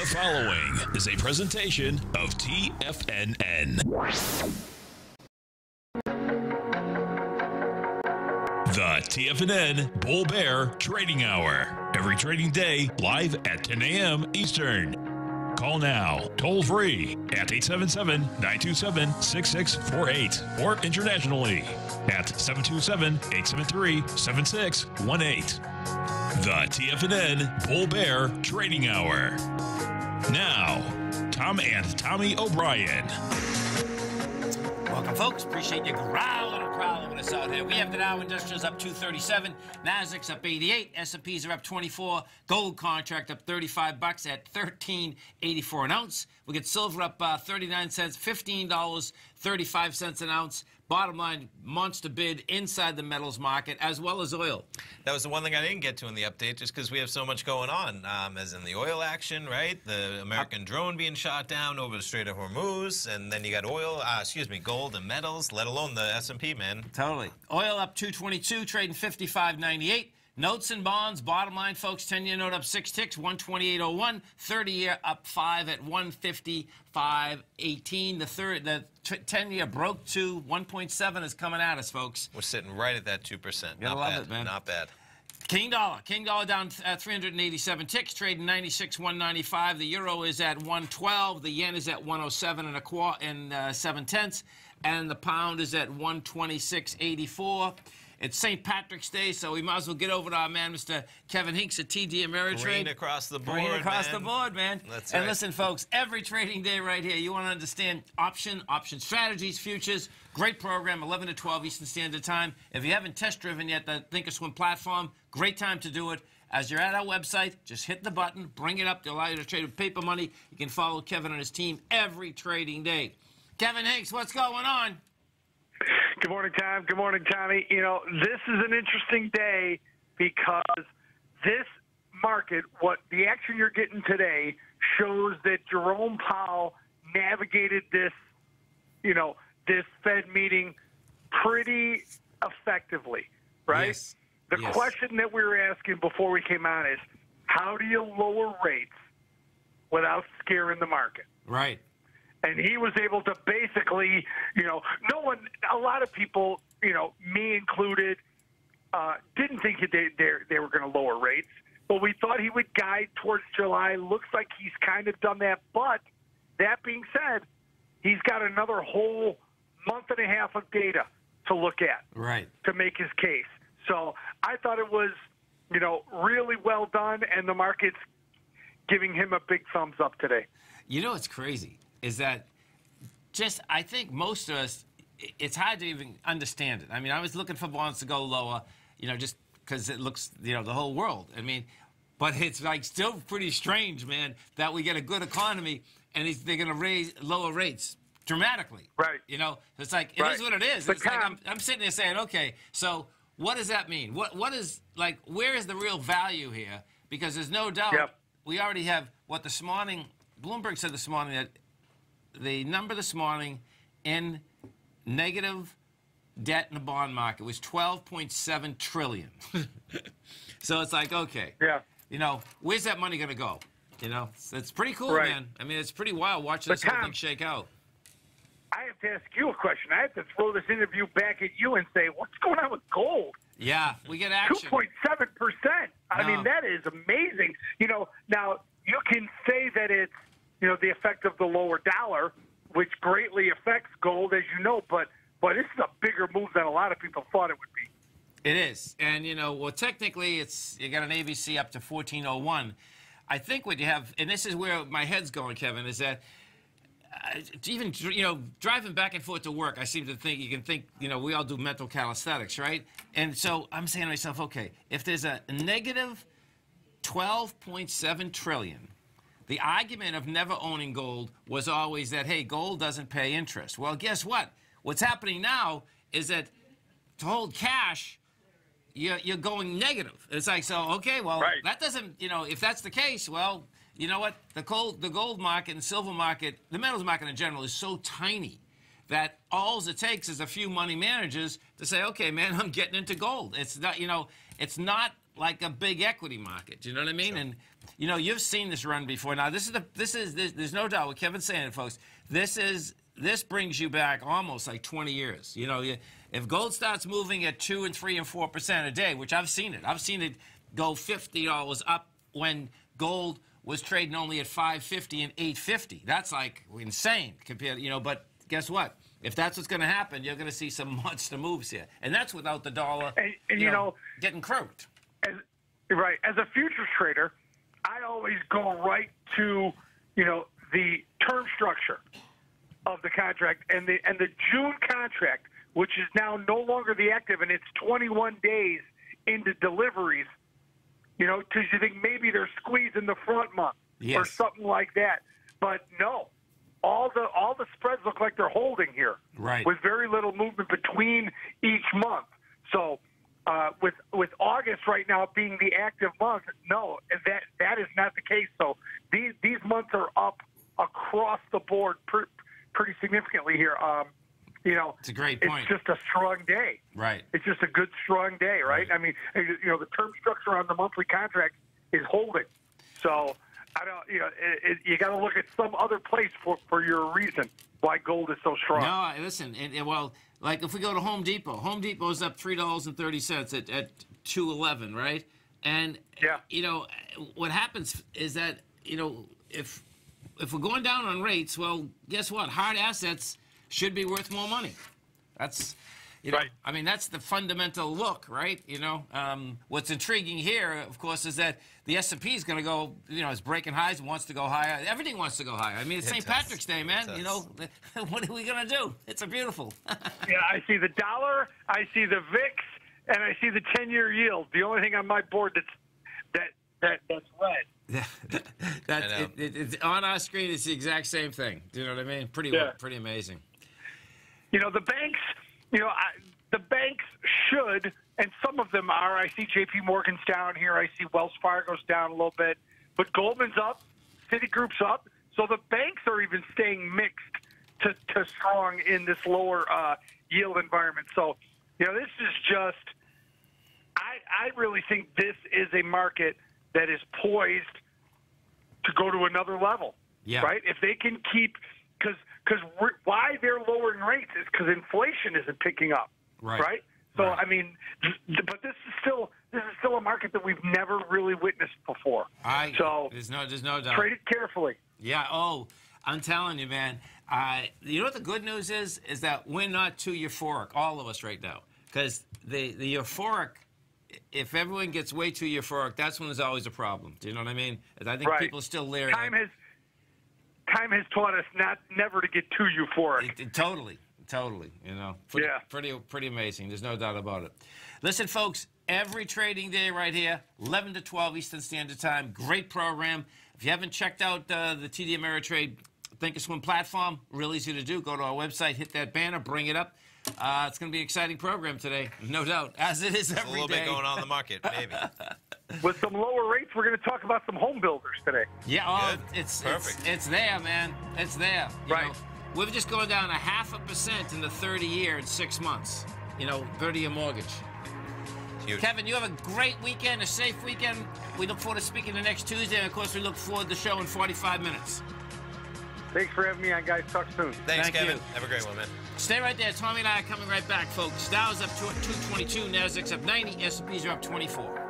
The following is a presentation of TFNN. The TFNN Bull Bear Trading Hour. Every trading day, live at 10 a.m. Eastern. Call now, toll free at 877 927 6648 or internationally at 727 873 7618. The TFNN Bull Bear Trading Hour. Now, Tom and Tommy O'Brien. Welcome, folks. Appreciate you growling and prowling with us out here. We have the Dow Industrials up 237, Nasdaq's up 88, S&Ps are up 24, gold contract up 35 bucks at 13.84 an ounce. We get silver up uh, 39 cents, $15.35 an ounce. Bottom line, monster bid inside the metals market as well as oil. That was the one thing I didn't get to in the update, just because we have so much going on, um, as in the oil action, right? The American drone being shot down over the Strait of Hormuz, and then you got oil, uh, excuse me, gold and metals, let alone the S&P, man. Totally. Oil up 222, trading 55.98. Notes and bonds, bottom line, folks, 10 year note up six ticks, 128.01. 30 year up five at 155.18. The third, the 10 year broke to 1.7 is coming at us, folks. We're sitting right at that 2%. Gotta Not love bad. it, man. Not bad. King dollar. King dollar down uh, 387 ticks, trading 96 195. The euro is at 112. The yen is at 107 and a quarter and uh, seven tenths, and the pound is at 126.84. It's St. Patrick's Day, so we might as well get over to our man, Mr. Kevin Hinks at TD Ameritrade. Green across the board, Green across man. the board, man. That's and right. listen, folks, every trading day right here, you want to understand option, option strategies, futures. Great program, 11 to 12 Eastern Standard Time. If you haven't test driven yet the Thinkorswim platform, great time to do it. As you're at our website, just hit the button, bring it up to allow you to trade with paper money. You can follow Kevin and his team every trading day. Kevin Hinks, what's going on? Good morning, Tom. Good morning, Tommy. You know, this is an interesting day because this market, what the action you're getting today, shows that Jerome Powell navigated this, you know, this Fed meeting pretty effectively, right? Yes. The Yes. question that we were asking before we came on is how do you lower rates without scaring the market? Right. And he was able to basically, you know, no one, a lot of people, you know, me included, uh, didn't think that they they, they were going to lower rates, but we thought he would guide towards July. Looks like he's kind of done that. But that being said, he's got another whole month and a half of data to look at Right. to make his case. So I thought it was, you know, really well done, and the market's giving him a big thumbs up today. You know it's crazy is that just I think most of us, it's hard to even understand it. I mean, I was looking for bonds to go lower, you know, just because it looks, you know, the whole world. I mean, but it's like still pretty strange, man, that we get a good economy and they're going to raise lower rates dramatically. Right. You know, it's like it is Right. what it is. But It's like I'm, I'm sitting there saying, okay, so what does that mean? What what is like where is the real value here? Because there's no doubt Yep. we already have what this morning Bloomberg said this morning that the number this morning in negative debt in the bond market was 12.7 trillion. so it's like okay, Yeah. you know, where's that money going to go? You know, it's, pretty cool, Right. man. I mean, it's pretty wild watching But this whole thing shake out. I have to ask you a question. I have to throw this interview back at you and say, what's going on with gold? Yeah, we get action. point seven percent. I No. mean, that is amazing. You know, now you can say that it's you know the effect of the lower dollar, which greatly affects gold, as you know, but but this is a bigger move than a lot of people thought it would be. It is, and you know, well, technically, it's you got an ABC up to 1401. I think what you have, and this is where my head's going, Kevin, is that uh, even you know driving back and forth to work, I seem to think you can think you know we all do mental calisthenics, right? And so I'm saying to myself, okay, if there's a negative 12.7 trillion. The argument of never owning gold was always that, hey, gold doesn't pay interest. Well, guess what? What's happening now is that to hold cash, you're, you're going negative. It's like, so, okay, well, Right. that doesn't, you know, if that's the case, well, you know what? The gold, the gold market and silver market, the metals market in general is so tiny that all it takes is a few money managers to say, okay, man, I'm getting into gold. It's not, you know, it's not like a big equity market. Do you know what I mean? And you know, you've seen this run before. Now, this is the this is this, there's no doubt what Kevin's saying, folks. This is this brings you back almost like 20 years. You know, you, if gold starts moving at two and three and four percent a day, which I've seen it, I've seen it go fifty dollars up when gold was trading only at 550 and 850. That's like insane compared, you know, but guess what? If that's what's going to happen, you're going to see some monster moves here. And that's without the dollar, And- and, you know, getting croaked. As right as a futures trader, I always go right to you know the term structure of the contract and the and the June contract, which is now no longer the active, and it's 21 days into deliveries. You know, because you think maybe they're squeezing the front month or something like that, but no. All the all the spreads look like they're holding here, Right. With very little movement between each month. So, uh, with with August right now being the active month, no, that that is not the case. So these these months are up across the board pre- pretty significantly here. Um, you know, It's a great point. it's just a strong day. Right. It's just a good strong day, right? I mean, you know, the term structure on the monthly contract is holding. So I don't, you know, it, it, you got to look at some other place for for your reason why gold is so strong. No, I- listen, and, and, well, like if we go to Home Depot, Home Depot is up three dollars and thirty cents at at two eleven, right? And Yeah. you know what happens is that you know if if we're going down on rates, well, guess what? Hard assets should be worth more money. That's you know, Right. I mean, that's the fundamental look, right? You know, um, what's intriguing here, of course, is that the S and P is going to go. You know, it's breaking highs and wants to go higher. Everything wants to go higher. I mean, it's It St. Patrick's Day, man. You know, what are we going to do? It's a beautiful. Yeah, I see the dollar, I see the VIX, and I see the ten-year yield. The only thing on my board that's that that that's red. that I it, it, it's on our screen. It's the exact same thing. Do you know what I mean? Pretty, Yeah. pretty amazing. You know, the banks, you know, I, the banks should, and some of them are. I see J.P. Morgan's down here. I see Wells Fargo's down a little bit, but Goldman's up, Citigroup's up. So the banks are even staying mixed to, to strong in this lower uh, yield environment. So, you know, this is just. I, I really think this is a market that is poised to go to another level. Yeah. Right. If they can keep, because because why they're lowering rates is because inflation isn't picking up. Right. Right. So Right. I mean, but this is still this is still a market that we've never really witnessed before. I so there's no, there's no doubt. trade it carefully. Yeah. Oh, I'm telling you, man. Uh, you know what the good news is? Is that we're not too euphoric, all of us right now, because the the euphoric. If everyone gets way too euphoric, that's when there's always a problem. Do you know what I mean? I think Right. people are still leery. Time has time has taught us not never to get too euphoric. It- it- totally, totally. You know, pretty, Yeah. pretty, pretty amazing. There's no doubt about it. Listen, folks, every trading day right here, 11 to 12 Eastern Standard Time. Great program. If you haven't checked out uh, the TD Ameritrade Thinkorswim platform, real easy to do. Go to our website, hit that banner, bring it up. Uh, it's going to be an exciting program today, no doubt, as it is every day. a little day. bit going on in the market, maybe. With some lower rates, we're going to talk about some home builders today. Yeah, oh, it's, it's Perfect. it's there, man. It's there. You Right. know, we've just gone down a half a percent in the 30 year in six months. You know, 30 year mortgage. Huge. Kevin, you have a great weekend, a safe weekend. We look forward to speaking the next Tuesday, and of course, we look forward to the show in 45 minutes. Thanks for having me on, guys. Talk soon. Thanks, Thank Kevin. you. Have a great one, man. Stay right there. Tommy and I are coming right back, folks. Dow's up to 222, Nasdaq's up 90, S&P's are up 24.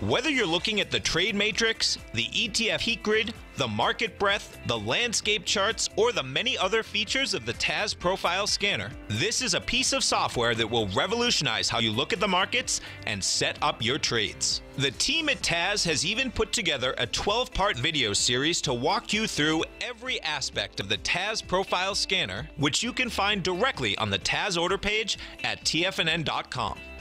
Whether you're looking at the trade matrix, the ETF heat grid, the market breadth, the landscape charts, or the many other features of the TAS Profile Scanner, this is a piece of software that will revolutionize how you look at the markets and set up your trades. The team at TAS has even put together a 12 part video series to walk you through every aspect of the TAS Profile Scanner, which you can find directly on the TAS order page at tfnn.com.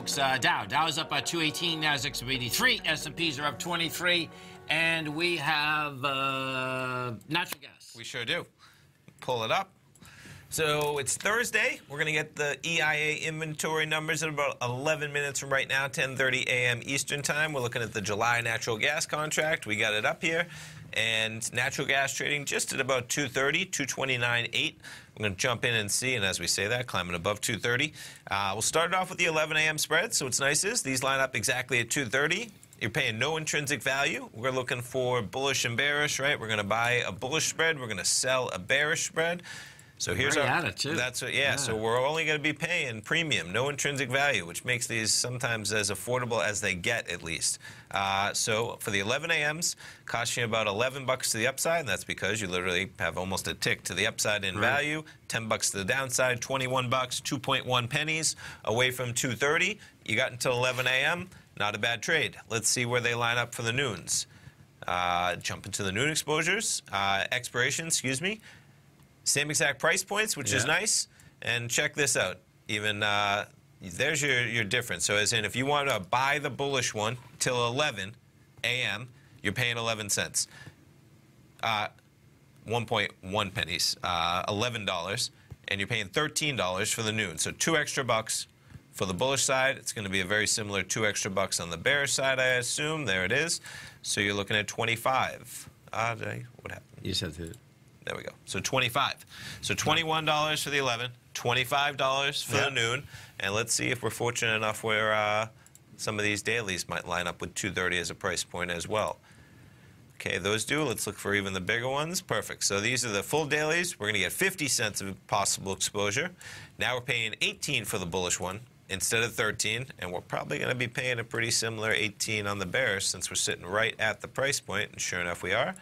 Folks. Uh, Dow. Dow is up by 218. Nasdaq's up 83. S&Ps are up 23. And we have uh, natural gas. We sure do. Pull it up. So it's Thursday. We're going to get the EIA inventory numbers in about 11 minutes from right now, 10:30 a.m. Eastern Time. We're looking at the July natural gas contract. We got it up here, and natural gas trading just at about 230, 229.8. We're going to jump in and see, and as we say that, climbing above 230. Uh, we'll start it off with the 11 a.m. spread. So what's nice is these line up exactly at 230. You're paying no intrinsic value. We're looking for bullish and bearish, right? We're going to buy a bullish spread. We're going to sell a bearish spread. So here's our. at it, too. That's what, yeah, So we're only going to be paying premium, no intrinsic value, which makes these sometimes as affordable as they get, at least. Uh, so for the 11 a.m.s, cost you about 11 bucks to the upside, and that's because you literally have almost a tick to the upside in value. 10 bucks to the downside, 21 bucks, 2.1 pennies away from 230. You got until 11 a.m. Not a bad trade. Let's see where they line up for the noons. Uh, jump into the noon exposures, uh, expiration, excuse me. Same exact price points, which is nice. And check this out. Even uh, there's your, your difference. So as in, if you want to buy the bullish one till 11 a.m., you're paying 11 cents. Uh, 1.1 pennies, uh, $11, and you're paying $13 for the noon. So two extra bucks for the bullish side. It's going to be a very similar two extra bucks on the bearish side, I assume. There it is. So you're looking at 25. Uh, what happened? You said to. There we go. So 25. So $21 for the 11, $25 for Yeah. the noon, and let's see if we're fortunate enough where uh, some of these dailies might line up with 230 as a price point as well. Okay, those do. Let's look for even the bigger ones. Perfect. So these are the full dailies. We're going to get 50 cents of possible exposure. Now we're paying 18 for the bullish one instead of 13, and we're probably going to be paying a pretty similar 18 on the bearish since we're sitting right at the price point, and sure enough we are.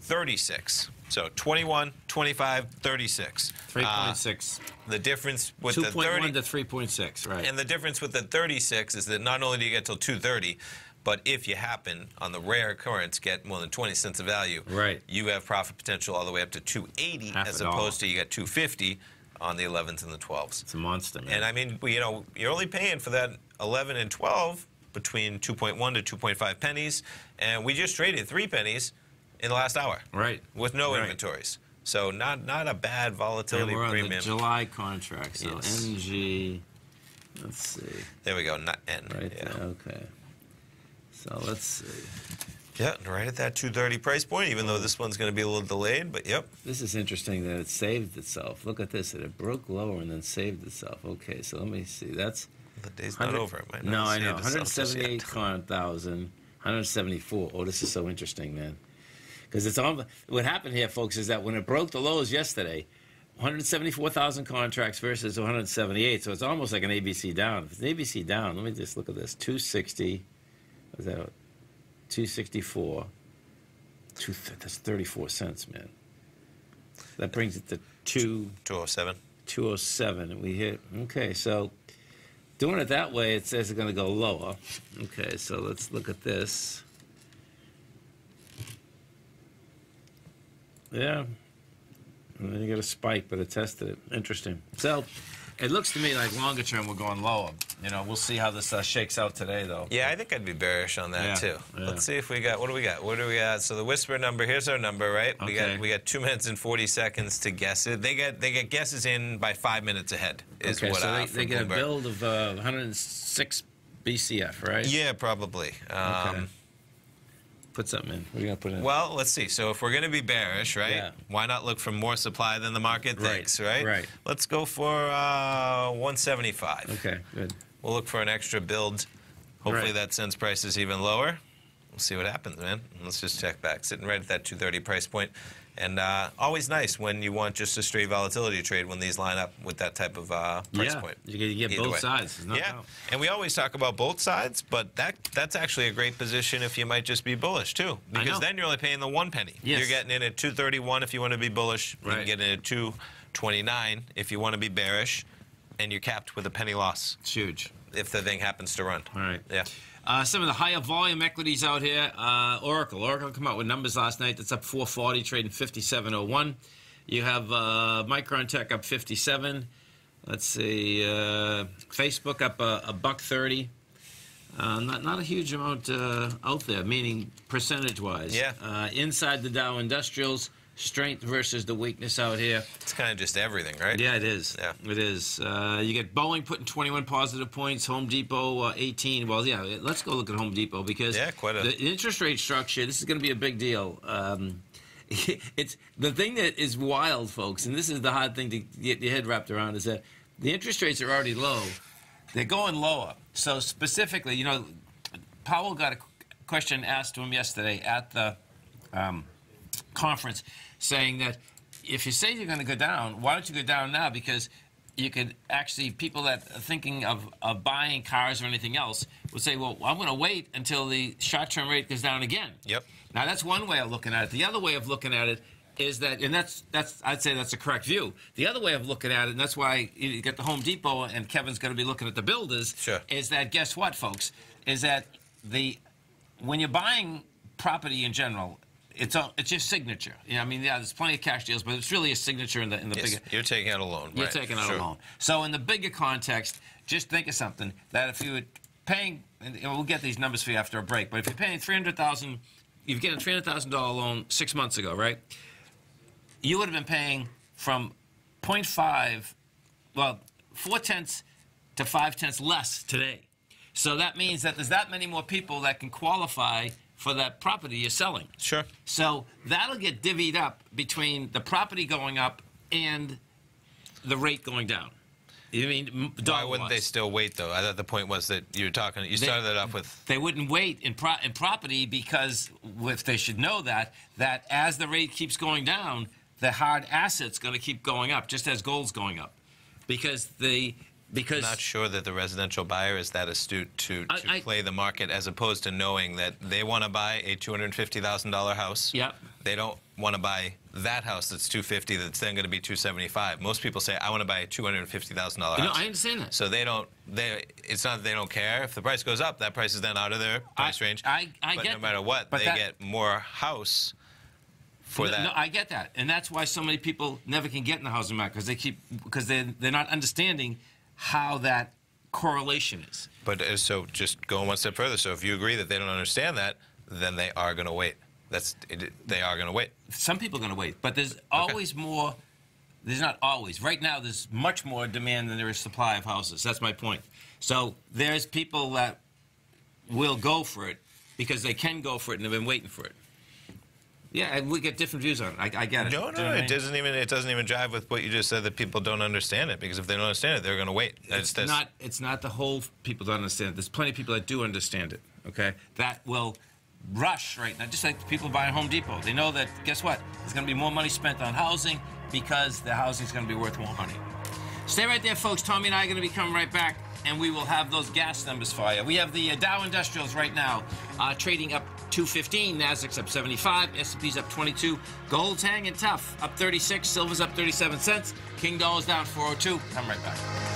36. So 21, 25, 36. Uh, 3.6. the difference with the 30 2.1 to 3.6, right. and the difference with the 36 is that not only do you get till 230, but if you happen on the rare occurrence get more than 20 cents of value, Right. you have profit potential all the way up to 280 Half as opposed to you get 250 on the 11s and the 12s. it's a monster, man. And I mean, you know, you're only paying for that 11 and 12 between 2.1 to 2.5 pennies, and we just traded three pennies in the last hour. Right. With no Right. inventories. So not not a bad And volatility we're on the. July contract. So Yes. NG. Let's see. There we go. Not N. Right yeah. there. Okay. So let's see. Yeah, right at that 230 price point, even though this one's going to be a little delayed, but yep. This is interesting that it saved itself. Look at this. It broke lower and then saved itself. Okay, so let me see. That's The day's not 100 over. It might not No, I know. saved itself just yet. 178,000, 174. Oh, this is so interesting, man. Because it's all what happened here, folks, is that when it broke the lows yesterday, 174,000 contracts versus 178. So it's almost like an ABC down. If it's an ABC down, let me just look at this. 260. Was that 264? Two, that's 34 cents, man. That brings it to two. 207. 207 and we hit okay so doing it that way it says it's going to go lower okay so let's look at this yeah and then you get a spike but it tested it interesting so it looks to me like longer term we're going lower you know we'll see how this uh, shakes out today though Yeah, I think I'd be bearish on that Yeah, too. yeah. Let's see if we got what do we got? What do we got? So the whisper number, here's our number, right? We Okay. got we got two minutes and forty seconds to guess it. They get they get guesses in by five minutes ahead. Is okay what so uh, they, they get a build of uh, 106 bcf right Yeah, probably. Um, okay. Put something in what are you going to put in Well, let's see. So if we're going to be bearish, right? Yeah. Why not look for more supply than the market Right, thinks, right? right. Let's go for uh, 175. okay good We'll look for an extra build. Hopefully Right. that sends prices even lower. We'll see what happens, man. Let's just check back. Sitting right at that 230 price point. And uh, always nice when you want just a straight volatility trade when these line up with that type of uh, price yeah, point. you get, you get Either both way. sides. no yeah, doubt. and we always talk about both sides, but that that's actually a great position if you might just be bullish too, because then you're only paying the one penny. Yes. You're getting in at 231 if you want to be bullish. You Right. can get in at 229 if you want to be bearish, and you're capped with a penny loss It's huge. if the thing happens to run. All right. Yeah. Uh, some of the higher volume equities out here. Uh, Oracle. Oracle come out with numbers last night. That's up 440, trading 57.01. You have uh, Micron Tech up 57. Let's see. Uh, Facebook up a, a buck 30. Uh, not not a huge amount uh, out there, meaning percentage wise. Yeah. Uh, inside the Dow Industrials, strength versus the weakness out here. It's kind of just everything, right? Yeah, it is. Yeah. It is. Uh, you get Boeing putting 21 positive points, Home Depot uh, 18. Well, yeah, let's go look at Home Depot because Yeah, quite a- the interest rate structure, this is going to be a big deal. Um, it's the thing that is wild, folks, and this is the hard thing to get your head wrapped around is that the interest rates are already low. They're going lower. So specifically, you know, Powell got a question asked to him yesterday at the um, conference saying that if you say you're going to go down, why don't you go down now? Because you could actually, people that are thinking of, of buying cars or anything else would say, well, I'm going to wait until the short term rate goes down again. Yep. Now, that's one way of looking at it. The other way of looking at it is that, and that's, that's I'd say that's a correct view. The other way of looking at it, and that's why you get the Home Depot and Kevin's going to be looking at the builders, Sure. is that guess what, folks? Is that the when you're buying property in general, it's a, it's your signature. You know, I mean, yeah, there's plenty of cash deals, but it's really a signature in the in the Yes, bigger. you're taking out a loan. You're right, taking out sure. a loan. So in the bigger context, just think of something that if you were paying, and we'll get these numbers for you after a break, but if you're paying three hundred thousand, you've getting a three hundred thousand dollar loan six months ago, right? You would have been paying from 0.5, well, four tenths to five tenths less today. So that means that there's that many more people that can qualify for that property you're selling. Sure. So that'll get divvied up between the property going up and the rate going down. You mean m- Why wouldn't they still wait though? I thought the point was that you were talking. You started that off with They wouldn't wait in, pro- in property because if they should know that that as the rate keeps going down, the hard asset's going to keep going up, just as gold's going up, because the because I'm not sure that the residential buyer is that astute to, to I- play the market as opposed to knowing that they want to buy a $250,000 house. Yep. They don't want to buy that house that's 250 that's then going to be 275. Most people say I want to buy a $250,000 house. No, I understand that. So they don't they it's not that they don't care. If the price goes up, that price is then out of their price range. I- I but get no matter what, But they that- get more house for no, that. No, I get that, and that's why so many people never can get in the housing market because they keep because they they're not understanding how that correlation is. But uh, so just going one step further. So if you agree that they don't understand that, then they are going to wait. That's it, they are going to wait. Some people are going to wait, but there's always more. There's not always. Right now, there's much more demand than there is supply of houses. That's my point. So there's people that will go for it because they can go for it and they've been waiting for it. Yeah, and we get different views on it. I, I get it. No, Do you know no, it mean? doesn't even it doesn't even jive with what you just said that people don't understand it because if they don't understand it, they're going to wait. That's, It's that's, not. It's not the whole people don't understand. it. There's plenty of people that do understand it. Okay, that will rush right now. Just like people buying Home Depot, they know that. Guess what? There's going to be more money spent on housing because the housing is going to be worth more money. Stay right there, folks. Tommy and I are going to be coming right back, and we will have those gas numbers for you. We have the uh, Dow Industrials right now uh, trading up 215, Nasdaq's up 75, S&P's up 22, gold's hanging tough, up 36, silver's up 37 cents, King Dollar's down 402. Come right back.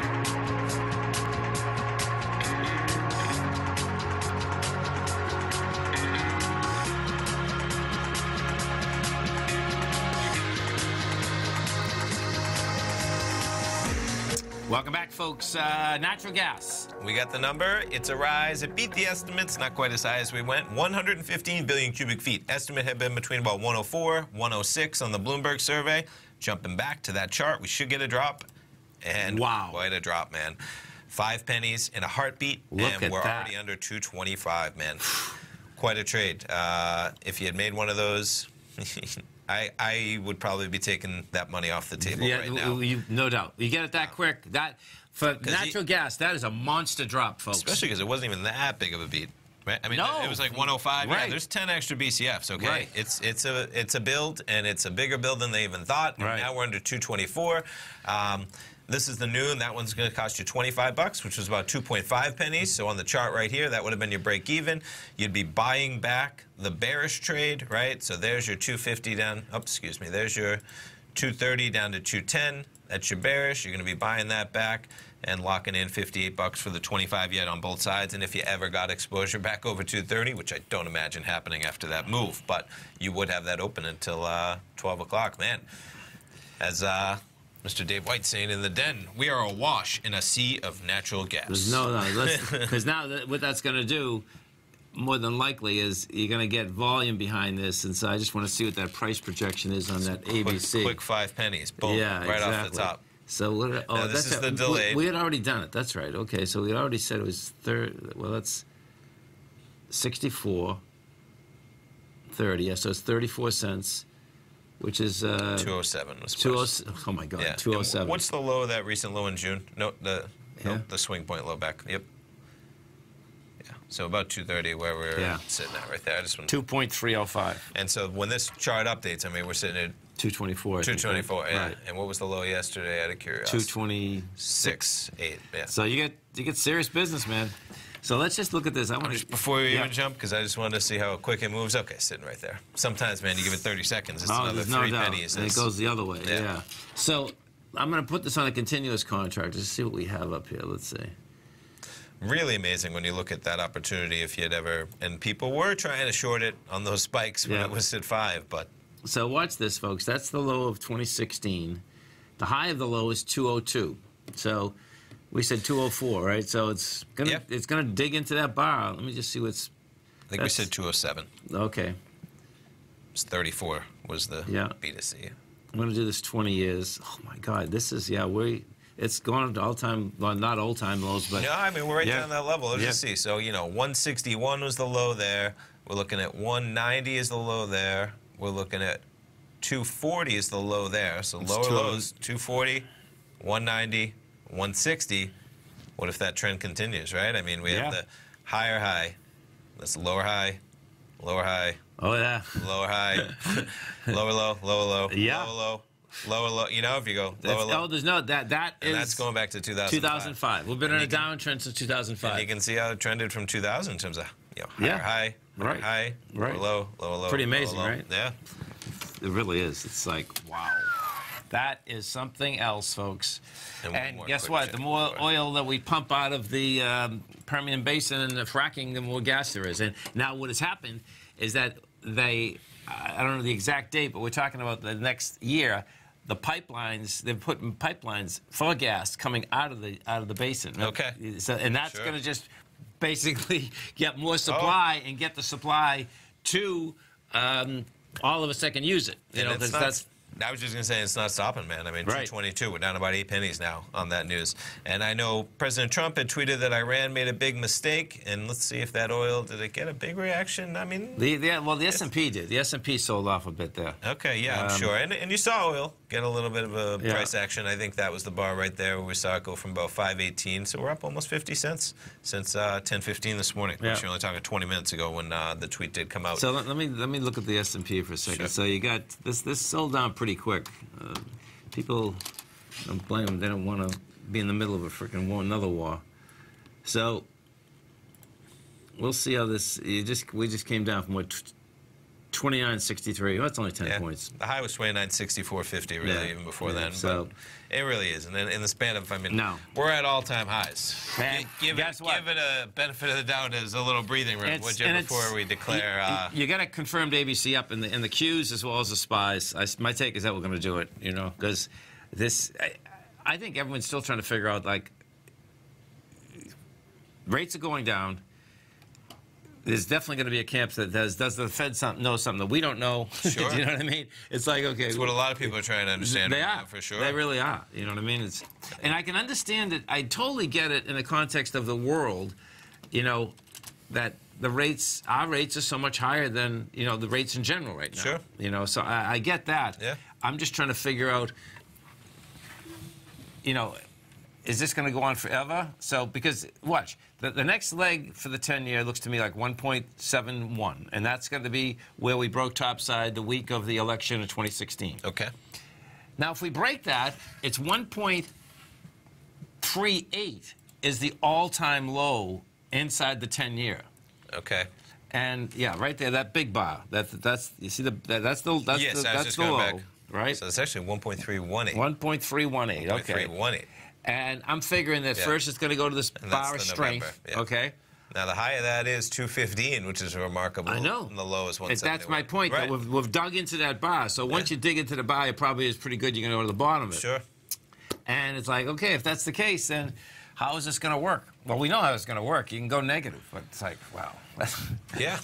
Welcome back, folks. Uh, natural gas. We got the number. It's a rise. It beat the estimates, not quite as high as we went. 115 billion cubic feet. Estimate had been between about 104, 106 on the Bloomberg survey. Jumping back to that chart, we should get a drop. And Wow. quite a drop, man. Five pennies in a heartbeat, Look and we're that. already under 225, man. quite a trade. Uh, if you had made one of those, I, I would probably be taking that money off the table Yeah, right now. you, no doubt. You get it that quick. That For 'Cause he- natural gas, that is a monster drop, folks. Especially because it wasn't even that big of a beat. Right? I mean, No. it was like 105. Yeah, there's 10 extra BCFs. Okay, Right. it's it's a it's a build, and it's a bigger build than they even thought. And Right. now we're under 224. Um, this is the and that one's going to cost you 25 bucks, which was about 2.5 pennies. So on the chart right here, that would have been your break even. You'd be buying back the bearish trade, right? So there's your 250 down. Oh, excuse me. There's your 230 down to 210. That's your bearish. You're going to be buying that back and locking in 58 bucks for the 25 yet on both sides. And if you ever got exposure back over 230, which I don't imagine happening after that move, but you would have that open until uh, 12 o'clock, man. As uh, Mr. Dave White saying in the den, we are awash in a sea of natural gas. No, no, because now that, what that's going to do, more than likely, is you're going to get volume behind this, and so I just want to see what that price projection is on that quick, ABC. quick five pennies, boom, yeah, right exactly. off the top. So what? Oh, this that's is the we- delay. We, had already done it. That's right. Okay, so we already said it was third. Well, that's 64. 30. Yeah, so it's 34 cents, which is uh, 207 was 20. Oh my God, Yeah. 207. And What's the low of that recent low in June? No, the no, the swing point low back. Yep. Yeah. So about 230 where we're Yeah. sitting at right there. I just want 2.305. And so when this chart updates, I mean we're sitting at 224. I think, right? 224. Yeah. Right. And what was the low yesterday? Out of curiosity. 220. Six, eight. Yeah. So you get you get serious business, man. So let's just look at this. I want to before we yeah. even jump, because I just wanted to see how quick it moves. Okay, sitting right there. Sometimes, man, you give it 30 seconds, it's Oh, another no three doubt. pennies. And it goes the other way. Yeah. Yeah. So I'm going to put this on a continuous contract. Just see what we have up here. Let's see. really amazing when you look at that opportunity. If you'd ever, and people were trying to short it on those spikes when Yeah. it was at five, but So watch this, folks. That's the low of 2016. The high of the low is 202. So we said 204, right? So it's gonna Yep. it's gonna dig into that bar. Let me just see what's I think That's- we said 207. okay. It's 34 was the Yeah. B2C. I'm gonna do this 20 years. Oh my God, this is yeah. We it's gone to all time, well, not all time lows, but No, I mean we're right Yeah. down that level. Let's Yeah. just see. So you know, 161 was the low there. We're looking at 190 is the low there. We're looking at 240 is the low there. So lower two- oh lows 240, 190, 160. What if that trend continues? Right? I mean, we have the higher high. That's lower high, lower high, oh yeah. lower high, lower low, lower low, Yeah. lower low, lower low. You know, if you go lower low, oh, there's no that that and is that's going back to 2005. 2005. We've been And in a can- downtrend since 2005. And 2005. you can see how it trended from 2000 in terms of you know higher Yeah. high, higher Right. high, Right. lower low, lower low. Pretty lower amazing, low. right? Yeah. It really is. It's like wow. That is something else, folks. And And, guess what? check The more oil that we pump out of the um, Permian Basin and the fracking, the more gas there is. And now what has happened is that they, I don't know the exact date, but we're talking about the next year. The pipelines they're putting pipelines for gas coming out of the out of the basin. Okay. So and that's Sure. going to just basically get more supply and get the supply to um, all of us that can use it. You And know, not- that's I was just gonna say it's not stopping, man. I mean, Right. 222, we're down about eight pennies now on that news. And I know President Trump had tweeted that Iran made a big mistake. And let's see if that oil did it get a big reaction? I mean, the, the well the S and P did. The S and P sold off a bit there. Okay, yeah, I'm Um, sure. And, and you saw oil get a little bit of a Yeah. price action. I think that was the bar right there where we saw it go from about 518. So we're up almost 50 cents since uh, 1015 this morning. Yeah. Which you're only talking 20 minutes ago when uh, the tweet did come out. So let, let me let me look at the S and P for a second. Sure. So you got this this sold down pretty quick. Uh, people don't blame them. They don't want to be in the middle of a freaking war, another war. So we'll see how this. Just we just came down from what. 29.63. Well, that's only 10 yeah. points. The high was 29.64.50 really Yeah. even before Yeah, then. so- but it really is. And in, in the span of, I mean, No. we're at all-time highs. Man, Gi- give, it, give it a benefit of the doubt as a little breathing room, It's- would you, before we declare... You, uh, you got to confirmed ABC up in the in the Qs as well as the spies. I, my take is that we're going to do it. You know, because this, I, I think everyone's still trying to figure out like rates are going down. There's definitely going to be a camp that does does the Fed something know something that we don't know. Sure. do you know what I mean? It's like okay, It's what a lot of people are trying to understand they right are for sure. They really are. You know what I mean? It's, and I can understand it. I totally get it in the context of the world. You know, that the rates, our rates, are so much higher than you know the rates in general right now. Sure. You know, so I, I get that. Yeah. I'm just trying to figure out. You know, is this going to go on forever? So, because, watch, the, the next leg for the 10 year looks to me like 1.71. And that's going to be where we broke topside the week of the election of 2016. Okay. Now, if we break that, it's 1.38 is the all time low inside the 10 year. Okay. And yeah, right there, that big bar. That, that's, you see, the, that, that's the, that's yes, the, that's the low, back. right? So it's actually 1.318. 1.318. Okay. 1.318. And I'm figuring that Yeah. first it's going to go to this And bar of strength. Yeah. Okay. Now the high of that is 215, which is remarkable. I know. And the low is 171. That's my point. Right. That we've, we've dug into that bar. So once Yeah. you dig into the bar, it probably is pretty good. You're going to go to the bottom of it. Sure. And it's like, okay, if that's the case, then how is this going to work? Well, we know how it's going to work. You can go negative, but it's like, wow. Yeah.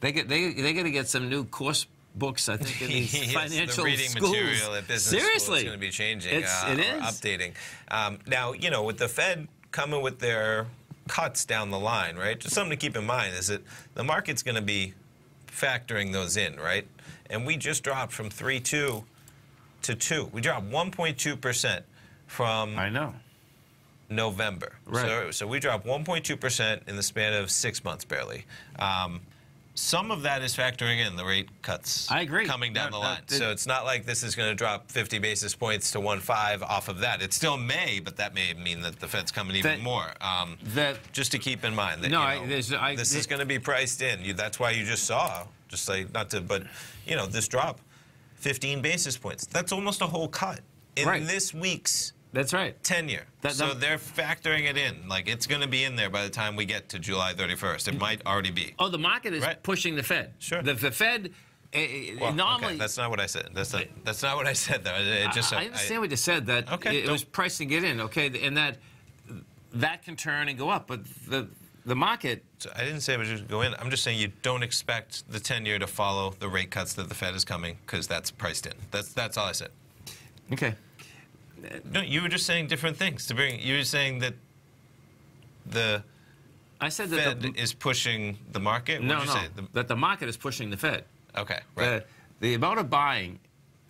they get they they got to get some new course books. I think in these Yes, financial the reading schools. material at business Seriously, is going to be changing. It's, uh, it is. updating. Um, now, you know, with the Fed coming with their cuts down the line, right? Just something to keep in mind is that the market's going to be factoring those in, right? And we just dropped from three two to two. We dropped 1.2 percent from I know. November. Right. So, so we dropped 1.2% in the span of six months, barely. Um, some of that is factoring in the rate cuts. I agree. Coming down No, the no, line. the- so it's not like this is going to drop 50 basis points to 1.5 off of that. It still may, but that may mean that the Fed's coming even That- more. Um, That just to keep in mind that No, you I- know, I- this is going to be priced in. You, that's why you just saw, just like not to, but you know, this drop, 15 basis points. That's almost a whole cut in Right. this week's that's right. 10 year. That- so they're factoring it in. Like it's going to be in there by the time we get to July 31st. It might already be. Oh, the market is Right. pushing the Fed. Sure. The, the Fed. Uh, Well, normally, okay, that's not what I said. That's not. That's not what I said. Though. It just. I, I understand what you said. That Okay, it, it was pricing it in. Okay, and that that can turn and go up, but the the market. So I didn't say it would just go in. I'm just saying you don't expect the 10 year to follow the rate cuts that the Fed is coming because that's priced in. That's that's all I said. Okay. No, you were just saying different things. To bring, you were saying that the I said that Fed the, is pushing the market. no, no, say? The- that the market is pushing the Fed. okay, right. The, the amount of buying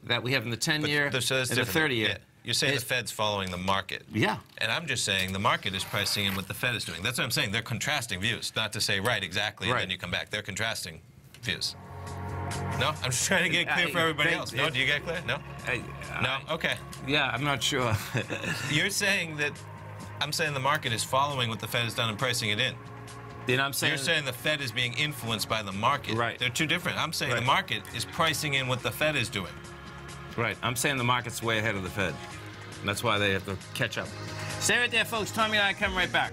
that we have in the 10 But year th- so and the 30 year. Yeah. You're saying the Fed's following the market. Yeah. And I'm just saying the market is pricing in what the Fed is doing. That's what I'm saying. They're contrasting views. Not to say right exactly, and then you come back. They're contrasting views. No, I'm just trying to get clear for everybody else. No, it- do you get clear? No, I- no. Okay. Yeah, I'm not sure. You're saying that. I'm saying the market is following what the Fed has done and pricing it in. then I'm saying. You're saying the Fed is being influenced by the market. Right. They're two different. I'm saying Right. the market is pricing in what the Fed is doing. Right. I'm saying the market's way ahead of the Fed. And that's why they have to catch up. Stay right there, folks. Tommy and I come right back.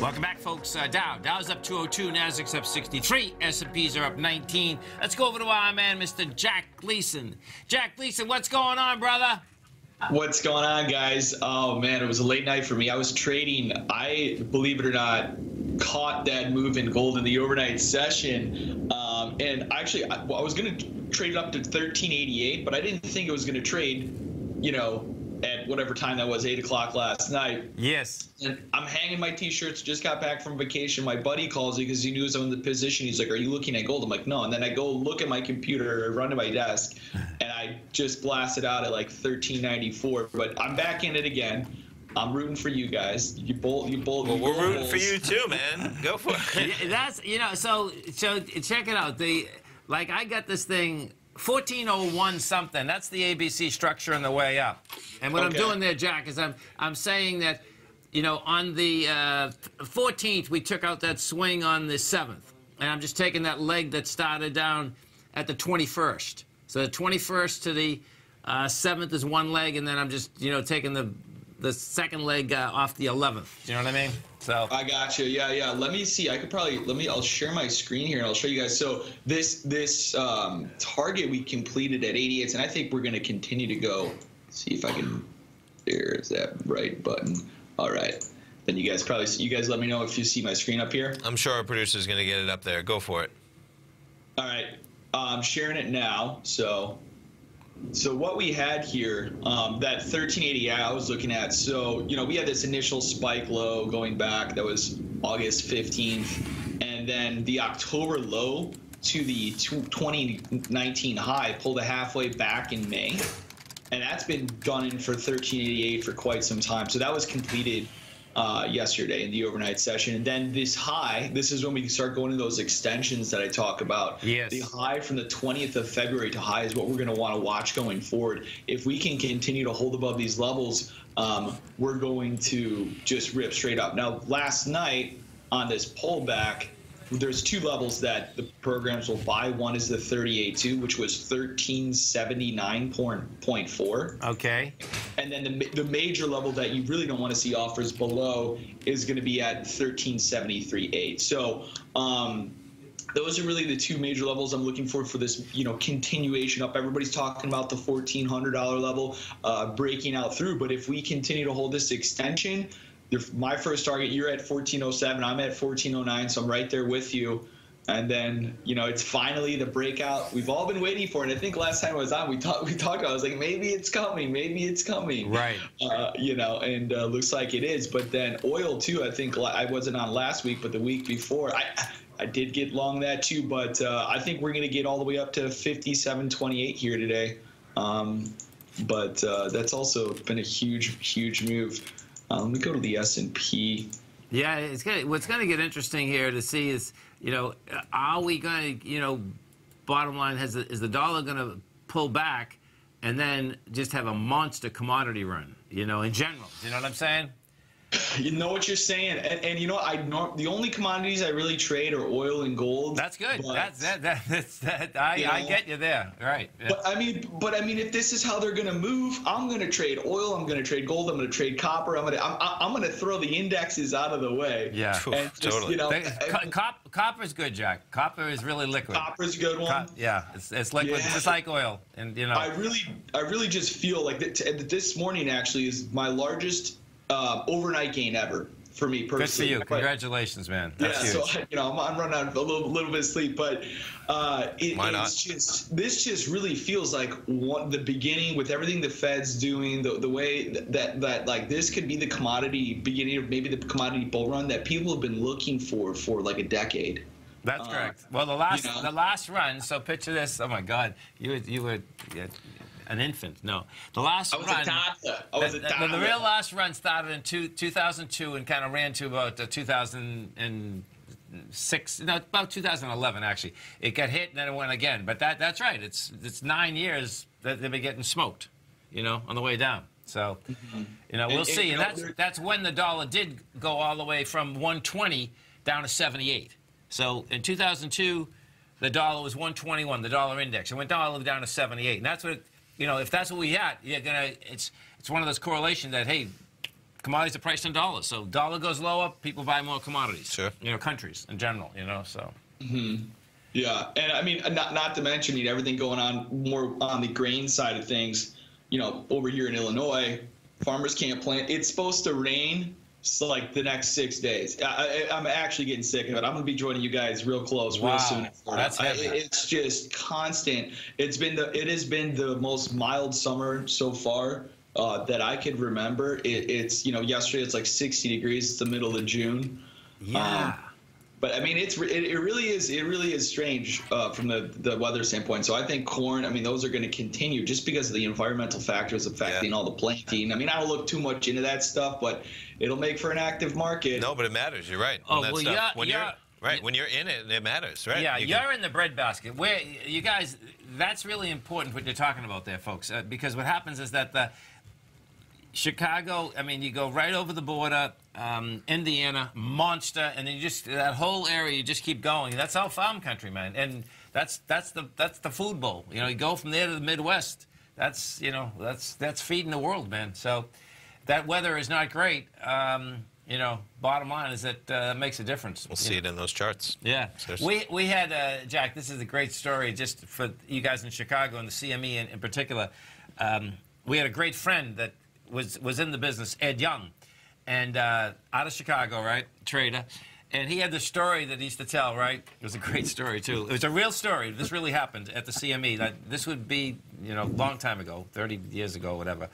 Welcome back, folks. Uh, Dow. Dow's up 202, Nasdaq's up 63, S&Ps are up 19. Let's go over to our man, Mr. Jack Gleason. Jack Gleason, what's going on, brother? What's going on, guys? Oh man, it was a late night for me. I was trading. I believe it or not, caught that move in gold in the overnight session, um, and actually, I, well, I was going to trade it up to 1388, but I didn't think it was going to trade, you know, at whatever time that was, eight o'clock last night. Yes. And I'm hanging my t-shirts. Just got back from vacation. My buddy calls me because he knew I was in the position. He's like, "Are you looking at gold?" I'm like, "No." And then I go look at my computer, I run to my desk, and I just blasted out at like 1394. But I'm back in it again. I'm rooting for you guys. You both, you both. Well, we're both rooting for you too, man. Go for it. Yeah, That's, you know, so, so check it out. The, like, I got this thing, 1401 something. That's the ABC structure on the way up. And what I'm doing there, Jack, is I'm, I'm saying that, you know, on the uh, 14th, we took out that swing on the 7th. And I'm just taking that leg that started down at the 21st. So the 21st to the uh, 7th is one leg, and then I'm just, you know, taking the the second leg uh, off the 11th. Do You know what I mean? So I got you. Yeah, yeah. Let me see. I could probably let me. I'll share my screen here and I'll show you guys. So this this um, target we completed at 88, and I think we're going to continue to go. See if I can. There's that right button. All right. Then you guys probably you guys let me know if you see my screen up here. I'm sure our producer's going to get it up there. Go for it. All right. I'm sharing it now. So, so what we had here, um, that 1380 I was looking at. So, you know, we had this initial spike low going back that was August 15th, and then the October low to the 2019 high pulled a halfway back in May, and that's been gunning for 1388 for quite some time. So that was completed uh, yesterday in the overnight session. And then this high, this is when we start going to those extensions that I talk about. Yes. The high from the 20th of February to high is what we're going to want to watch going forward. If we can continue to hold above these levels, um, we're going to just rip straight up. Now, last night on this pullback, there's two levels that the programs will buy. One is the 38.2, which was 1379.4. okay. And then the, the major level that you really don't want to see offers below is going to be at 1373.8. So um, those are really the two major levels I'm looking for for this, you know, continuation up. Everybody's talking about the $1,400 level uh, breaking out through, but if we continue to hold this extension, my first target, you're at 1407, I'm at 1409, so I'm right there with you. And then, you know, it's finally the breakout we've all been waiting for. And I think last time I was on, we talked, we talked. I was like, maybe it's coming, maybe it's coming. Right. Uh, you know, and uh, looks like it is. But then oil too. I think I wasn't on last week, but the week before, I I did get long that too. But uh, I think we're gonna get all the way up to 57.28 here today. Um, but uh, that's also been a huge, huge move. Uh, let me go to the S and P. Yeah, it's gonna, what's going to get interesting here to see is, you know, are we going to, you know, bottom line, has is the dollar going to pull back and then just have a monster commodity run. You know, in general. You know what I'm saying? You know what you're saying, and, and you know I nor- the only commodities I really trade are oil and gold. That's good. but- That's that. that, that's, that I, You I get you there. Right. But I mean, but I mean, if this is how they're gonna move, I'm gonna trade oil. I'm gonna trade gold. I'm gonna trade copper. I'm gonna I'm, I'm gonna throw the indexes out of the way. Yeah. And just, totally. You know, They- co- cop, copper's good, Jack. Copper is really liquid. copper's a good one. Co- yeah, it's, it's liquid, Yeah. just like oil, and you know. I really, I really just feel like that t- this morning actually is my largest uh, overnight gain ever for me personally. good for you. But- Congratulations, man. That's yeah, huge. so you know, I'm, I'm running out of a little, little bit of sleep, but uh, it, Why not? it's just this just really feels like one, the beginning with everything the Fed's doing, the the way that, that that like this could be the commodity beginning of maybe the commodity bull run that people have been looking for for like a decade. That's Uh, correct. Well, the last you know. the last run. So picture this. Oh my God, you were, you were an infant. No, the last I was run. a toddler. I was a the, the- toddler. the real last run started in two, 2002 and kind of ran to about uh, 2006, no, about 2011 actually. It got hit and then it went again. But that that's right. It's it's nine years that they've been getting smoked, you know, on the way down. So, you know, we'll And- see. And that's that's when the dollar did go all the way from 120 down to 78. So in 2002, the dollar was 121, the dollar index. It went all the way down to 78. And that's what, you know, if that's what we had, you're gonna. It's it's one of those correlations that hey, commodities are priced in dollars. So dollar goes lower, people buy more commodities. Sure. You know, countries in general. You know, so. Hmm. Yeah, and I mean, not not to mention you know, everything going on more on the grain side of things. You know, over here in Illinois, farmers can't plant. It's supposed to rain. Like the next six days, I, I, I'm actually getting sick of it. I'm gonna be joining you guys real close, Wow, real soon. in that's I- it's just constant. It's been the it has been the most mild summer so far uh, that I could remember. It, it's you know yesterday it's like 60 degrees. It's the middle of June. Yeah. But I mean, it's it, it really is it really is strange uh, from the the weather standpoint. So I think corn. I mean, those are going to continue just because of the environmental factors affecting Yeah. all the planting. I mean, I don't look too much into that stuff, but it'll make for an active market. No, but it matters. You're right. Oh, that well, stuff. yeah, when yeah. you're right, when you're in it, it matters, right? Yeah, You you can- are in the breadbasket. Where you guys, that's really important what you're talking about there, folks. Uh, because what happens is that the Chicago, I mean, you go right over the border, um, Indiana, monster, and then you just that whole area, you just keep going. That's all farm country, man, and that's that's the that's the food bowl. You know, you go from there to the Midwest. That's you know that's that's feeding the world, man. So that weather is not great. Um, you know, bottom line is that uh, makes a difference. We'll see know. it in those charts. Yeah, Seriously. we we had uh, Jack. This is a great story, just for you guys in Chicago and the CME in, in particular. Um, we had a great friend that was was in the business, Ed Young, and uh, out of Chicago, right, trader. And he had this story that he used to tell, right? It was a great story too. It was a real story. This really happened at the CME. That this would be, you know, a long time ago, 30 years ago, whatever.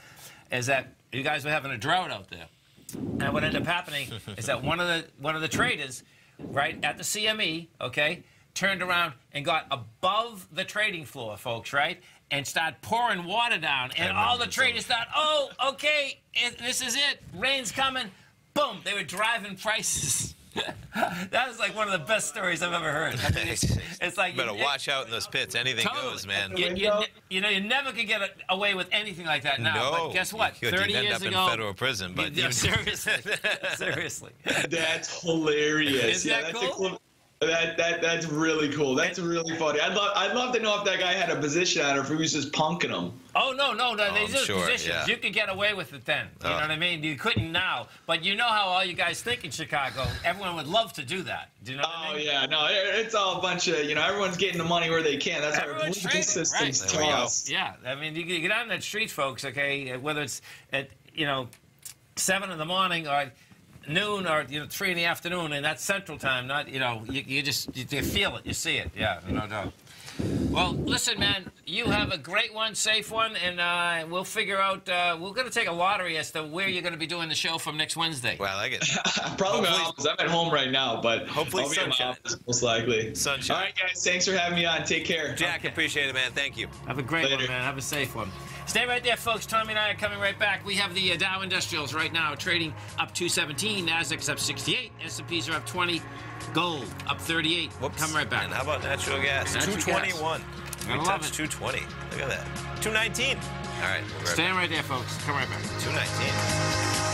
Is that you guys were having a drought out there? And what ended up happening is that one of the one of the traders, right at the CME, okay, turned around and got above the trading floor, folks, right, and started pouring water down, and all the traders thought, oh, okay, this is it, rain's coming. Boom, they were driving prices. that was like one of the best stories I've ever heard. I mean, it's, it's like Better you- watch out in those pits. Anything Totally. goes, man. You, you, you know, you never could get away with anything like that now. no. But guess what? You could 30 end years up ago. in federal prison, but Yeah, you- seriously, seriously. That's hilarious. Isn't yeah, that that's a cool? Cool. That, that that's really cool. That's really funny. I'd love I'd love to know if that guy had a position on or if he was just punking him. Oh no, no, no! Oh, I'm These are sure, positions. yeah. You could get away with it then. You oh. know Oh. what I mean? You couldn't now, but you know how all you guys think in Chicago. Everyone would love to do that. Do you know what I Oh mean? yeah, no, it's all a bunch of you know everyone's getting the money where they can. That's how our Everyone's political system's right. There tossed. Yeah, I mean, you, you get on the street, folks. Okay, whether it's at you know seven in the morning or noon or you know three in the afternoon, and that's Central Time. Not you know you, you just you, you feel it, you see it. Yeah, no doubt. Well, listen, man, you have a great one, safe one, and uh, we'll figure out. Uh, we're going to take a lottery as to where you're going to be doing the show from next Wednesday. Well, I like it. Probably my Hopefully- I'm at home right now, but Hopefully I'll be at my sunshine. office most likely. Sunshine. All right, guys. Thanks for having me on. Take care. Jack, appreciate it, man. Thank you. Have a great Later. one, man. Have a safe one. Stay right there, folks. Tommy and I are coming right back. We have the uh, Dow Industrials right now trading up 217. Nasdaq's up 68. S&Ps are up 20. Gold up 38. Whoops. Come right back. And how about natural gas? Natural 221. Gotta We touched it. 220. Look at that. 219. All right. We'll right there, folks. Come right back. 219.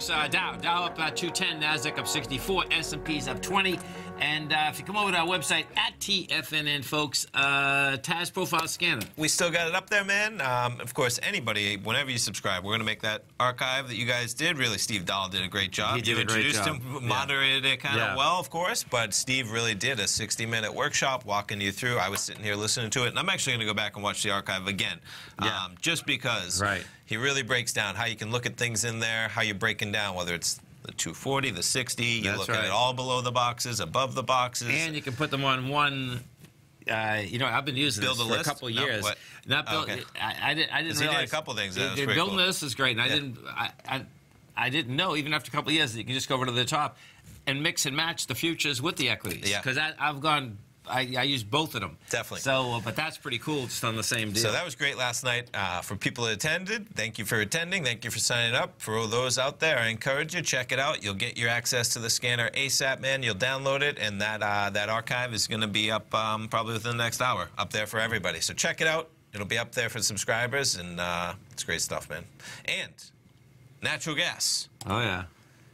folks. Uh, Dow, Dow up uh, 210, Nasdaq up 64, S&P's up 20. And uh, if you come over to our website at TFNN, folks, uh, TAS Profile Scanner. We still got it up there, man. Um, of course, anybody, whenever you subscribe, we're going to make that archive that you guys did. Really, Steve Dahl did a great job. He did you a great introduced job. him, Yeah. moderated it kind of Yeah. well, of course, but Steve really did a 60-minute workshop walking you through. I was sitting here listening to it, and I'm actually going to go back and watch the archive again, Yeah. um, just because Right. he really breaks down how you can look at things in there, how you're breaking down, whether it's the 240, the 60, you That's look at right. it all below the boxes, above the boxes. And you can put them on one. Uh, you know, I've been using Build this a for list? a couple of years. what? Not Oh, build. okay. I, I, did, I didn't he did a realize couple things that the- building cool. this is great, and I Yeah. didn't. I, I, I didn't know even after a couple of years that you can just go over to the top and mix and match the futures with the equities. Yeah. Because I've gone. I, I use both of them. Definitely. So, uh, but that's pretty cool. Just on the same deal. So that was great last night. Uh, for people that attended, thank you for attending. Thank you for signing up. For all those out there, I encourage you check it out. You'll get your access to the scanner ASAP, man. You'll download it, and that uh, that archive is going to be up um, probably within the next hour, up there for everybody. So check it out. It'll be up there for subscribers, and uh, it's great stuff, man. And natural gas. Oh yeah.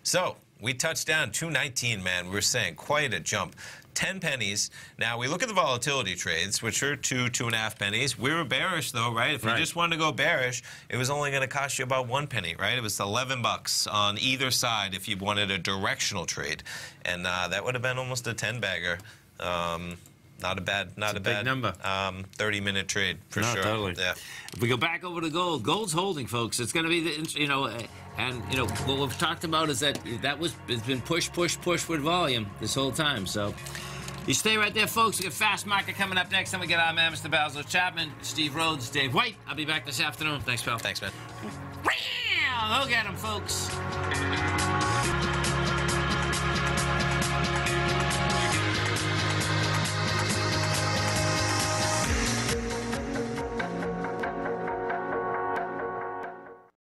So we touched down 219, man. We were saying quite a jump. 10 pennies. Now we look at the volatility trades, which are two, two and a half pennies. We were bearish though, right? If Right. you just wanted to go bearish, it was only going to cost you about one penny, right? It was 11 bucks on either side if you wanted a directional trade, and uh, that would have been almost a 10 bagger. Um, not a bad, not a a, big bad number. Um, 30 minute trade for No, sure. totally. Yeah. If we go back over to gold, gold's holding, folks. It's going to be the you know, uh, and you know what we've talked about is that that was it's been push, push, push with volume this whole time. So you stay right there, folks. We got fast market coming up next. Then we get our man, Mr. Basil Chapman, Steve Rhodes, Dave White. I'll be back this afternoon. Thanks, pal. Thanks, man. Go get him, folks.